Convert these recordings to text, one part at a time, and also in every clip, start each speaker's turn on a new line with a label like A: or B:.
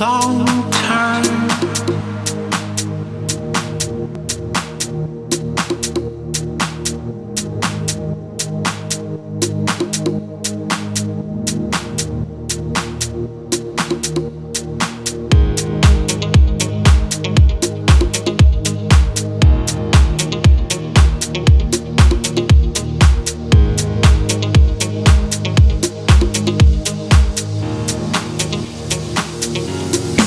A: long time.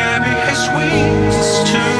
A: carry his wings too.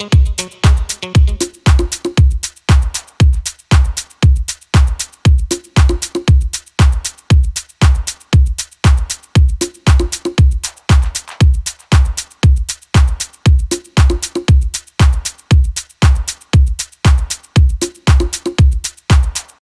A: Música